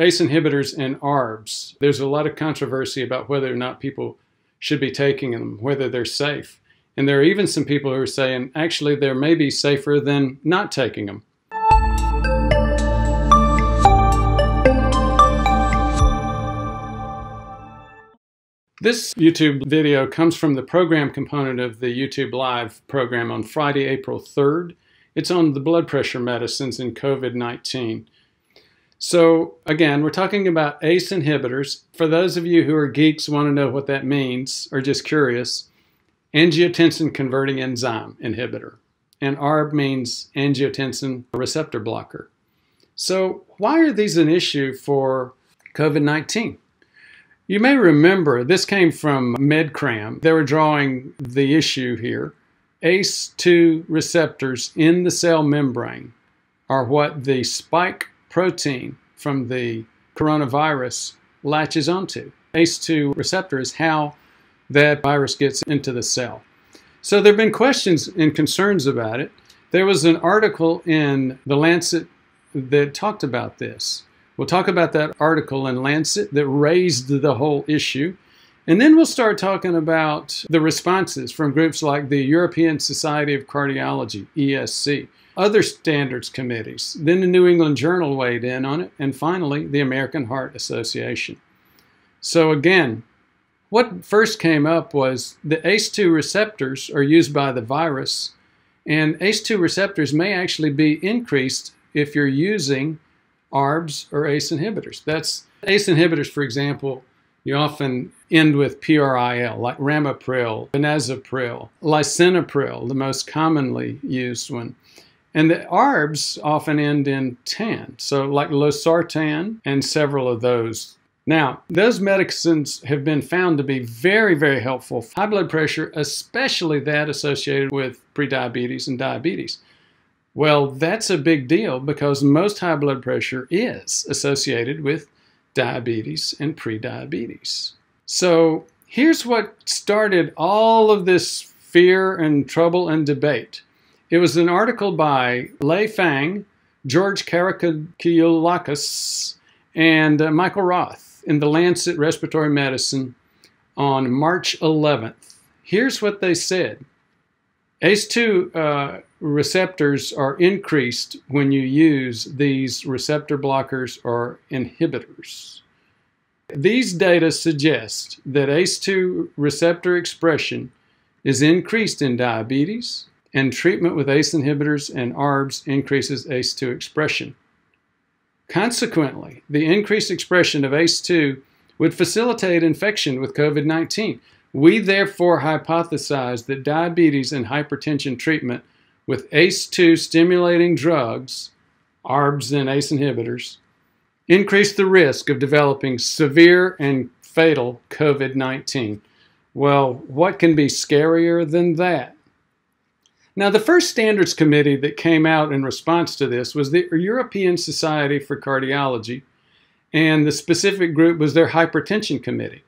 ACE inhibitors and ARBs. There's a lot of controversy about whether or not people should be taking them, whether they're safe. And there are even some people who are saying actually they may be safer than not taking them. This YouTube video comes from the program component of the YouTube Live program on Friday, April 3rd. It's on the blood pressure medicines in COVID 19. So, again, we're talking about ACE inhibitors. For those of you who are geeks, want to know what that means, or just curious, angiotensin converting enzyme inhibitor. And ARB means angiotensin receptor blocker. So, why are these an issue for COVID 19? You may remember this came from MedCram. They were drawing the issue here. ACE2 receptors in the cell membrane are what the spike protein from the coronavirus latches onto. ACE2 receptor is how that virus gets into the cell. So there have been questions and concerns about it. There was an article in The Lancet that talked about this. We'll talk about that article in Lancet that raised the whole issue. And then we'll start talking about the responses from groups like the European Society of Cardiology, ESC, other standards committees. Then the New England Journal weighed in on it, and finally, the American Heart Association. So, again, what first came up was the ACE2 receptors are used by the virus, and ACE2 receptors may actually be increased if you're using ARBs or ACE inhibitors. That's ACE inhibitors, for example, you often end with PRIL, like ramipril, benazepril, lisinopril, the most commonly used one. And the ARBs often end in tan, so like losartan and several of those. Now, those medicines have been found to be very, very helpful for high blood pressure, especially that associated with prediabetes and diabetes. Well, that's a big deal because most high blood pressure is associated with diabetes and prediabetes. So here's what started all of this fear and trouble and debate. It was an article by Lei Fang, George Karakiulakis, and uh, Michael Roth in the Lancet Respiratory Medicine on March 11th. Here's what they said. ACE2 uh, receptors are increased when you use these receptor blockers or inhibitors. These data suggest that ACE2 receptor expression is increased in diabetes, and treatment with ACE inhibitors and ARBs increases ACE2 expression. Consequently, the increased expression of ACE2 would facilitate infection with COVID 19. We therefore hypothesize that diabetes and hypertension treatment with ACE2 stimulating drugs, ARBs and ACE inhibitors, increase the risk of developing severe and fatal COVID 19. Well, what can be scarier than that? Now, the first standards committee that came out in response to this was the European Society for Cardiology, and the specific group was their hypertension committee.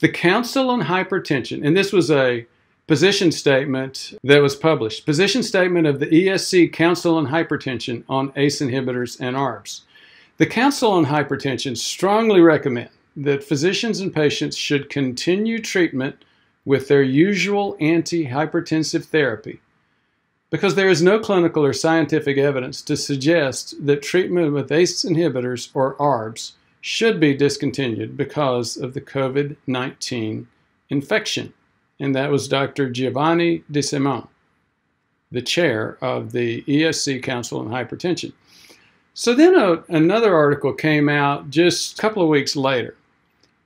The Council on Hypertension, and this was a position statement that was published. Position statement of the ESC Council on Hypertension on ACE inhibitors and ARBs. The Council on Hypertension strongly recommend that physicians and patients should continue treatment with their usual antihypertensive therapy because there is no clinical or scientific evidence to suggest that treatment with ACE inhibitors or ARBs should be discontinued because of the COVID 19 infection and that was Dr. Giovanni De Simone, the chair of the ESC Council on Hypertension. So then a, another article came out just a couple of weeks later,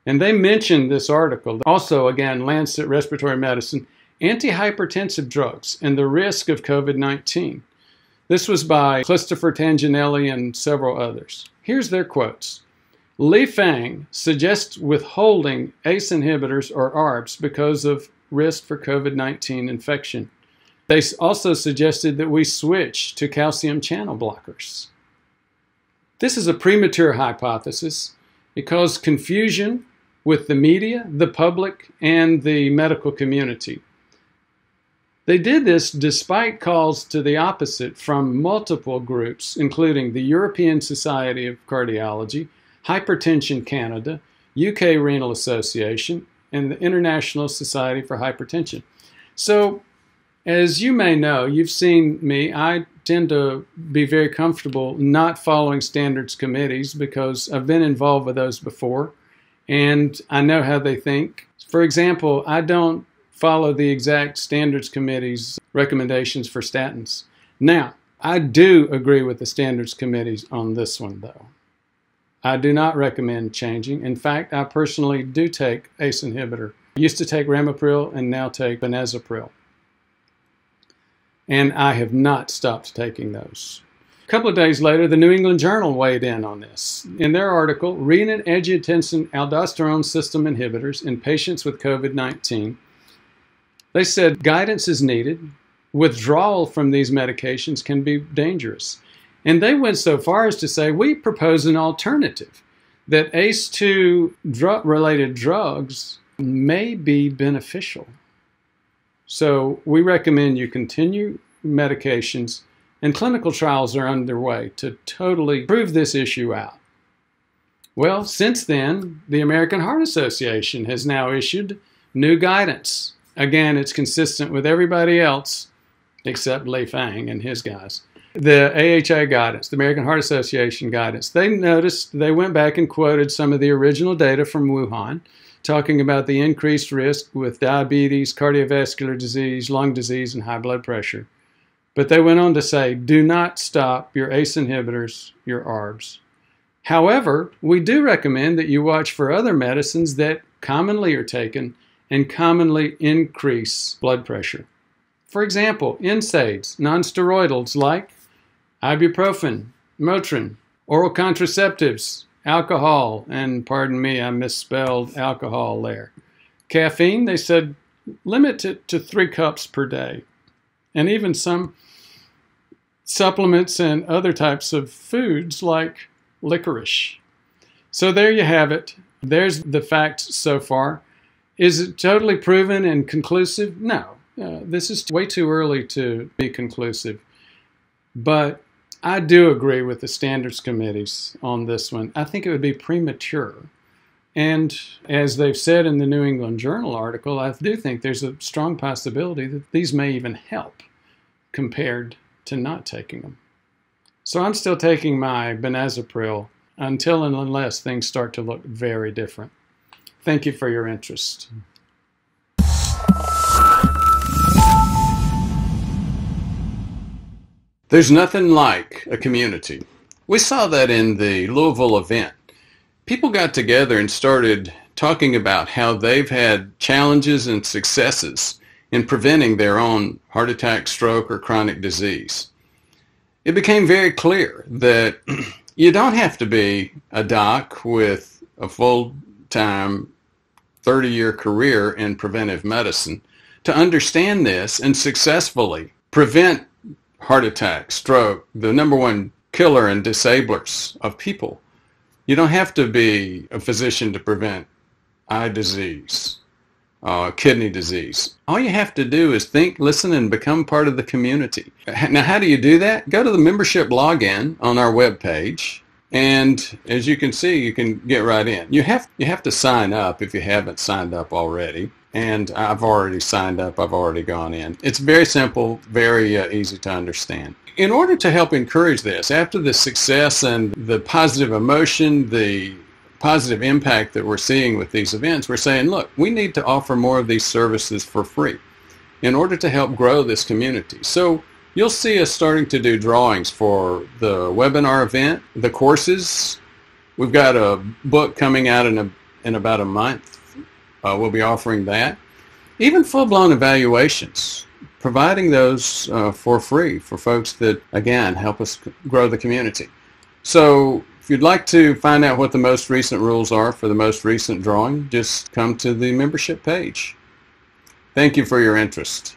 and they mentioned this article, also again, Lancet Respiratory Medicine, antihypertensive drugs and the risk of COVID 19. This was by Christopher Tignanelli and several others. Here's their quotes. Lei Fang suggests withholding ACE inhibitors or ARBs because of risk for COVID 19 infection. They also suggested that we switch to calcium channel blockers. This is a premature hypothesis. It caused confusion with the media, the public, and the medical community. They did this despite calls to the opposite from multiple groups, including the European Society of Cardiology, Hypertension Canada, UK Renal Association, and the International Society for Hypertension. So, as you may know, you've seen me, I tend to be very comfortable not following standards committees because I've been involved with those before and I know how they think. For example, I don't follow the exact standards committee's recommendations for statins. Now, I do agree with the standards committees on this one, though. I do not recommend changing. In fact, I personally do take ACE inhibitor. I used to take ramipril and now take benazepril. And I have not stopped taking those. A couple of days later, the New England Journal weighed in on this. In their article, Renin Angiotensin Aldosterone System Inhibitors in Patients with COVID 19, they said guidance is needed. Withdrawal from these medications can be dangerous. And they went so far as to say, we propose an alternative that ACE2 drug related drugs may be beneficial. So we recommend you continue medications, and clinical trials are underway to totally prove this issue out. Well, since then, the American Heart Association has now issued new guidance. Again, it's consistent with everybody else except Lei Fang and his guys the AHA guidance, the American Heart Association guidance, they noticed, they went back and quoted some of the original data from Wuhan, talking about the increased risk with diabetes, cardiovascular disease, lung disease, and high blood pressure. But they went on to say, do not stop your ACE inhibitors, your ARBs. However, we do recommend that you watch for other medicines that commonly are taken and commonly increase blood pressure. For example, NSAIDs, nonsteroidals like ibuprofen, Motrin, oral contraceptives, alcohol, and pardon me, I misspelled alcohol there. Caffeine, they said limit it to three cups per day. And even some supplements and other types of foods like licorice. So there you have it. There's the facts so far. Is it totally proven and conclusive? No. Uh, this is way too early to be conclusive. But I do agree with the standards committees on this one. I think it would be premature. And as they've said in the New England Journal article, I do think there's a strong possibility that these may even help compared to not taking them. So I'm still taking my benazepril until and unless things start to look very different. Thank you for your interest. There's nothing like a community. We saw that in the Louisville event. People got together and started talking about how they've had challenges and successes in preventing their own heart attack, stroke, or chronic disease. It became very clear that you don't have to be a doc with a full-time 30-year career in preventive medicine to understand this and successfully prevent heart attack, stroke, the number one killer and disablers of people. You don't have to be a physician to prevent eye disease, uh, kidney disease. All you have to do is think, listen, and become part of the community. Now, how do you do that? Go to the membership login on our webpage. And as you can see, you can get right in. You have, you have to sign up if you haven't signed up already and I've already signed up. I've already gone in. It's very simple, very uh, easy to understand. In order to help encourage this, after the success and the positive emotion, the positive impact that we're seeing with these events, we're saying, look, we need to offer more of these services for free in order to help grow this community. So you'll see us starting to do drawings for the webinar event, the courses. We've got a book coming out in, a, in about a month uh, we'll be offering that. Even full-blown evaluations, providing those uh, for free for folks that, again, help us grow the community. So if you'd like to find out what the most recent rules are for the most recent drawing, just come to the membership page. Thank you for your interest.